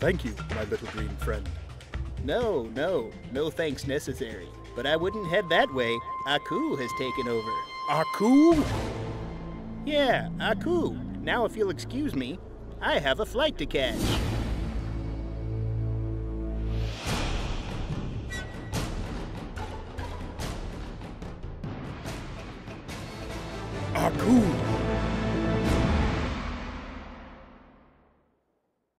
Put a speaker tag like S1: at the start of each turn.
S1: Thank you, my little green friend.
S2: No, no, no thanks necessary. But I wouldn't head that way. Aku has taken over.
S1: Aku?
S2: Yeah, Aku. Now, if you'll excuse me, I have a flight to catch.
S1: Aku!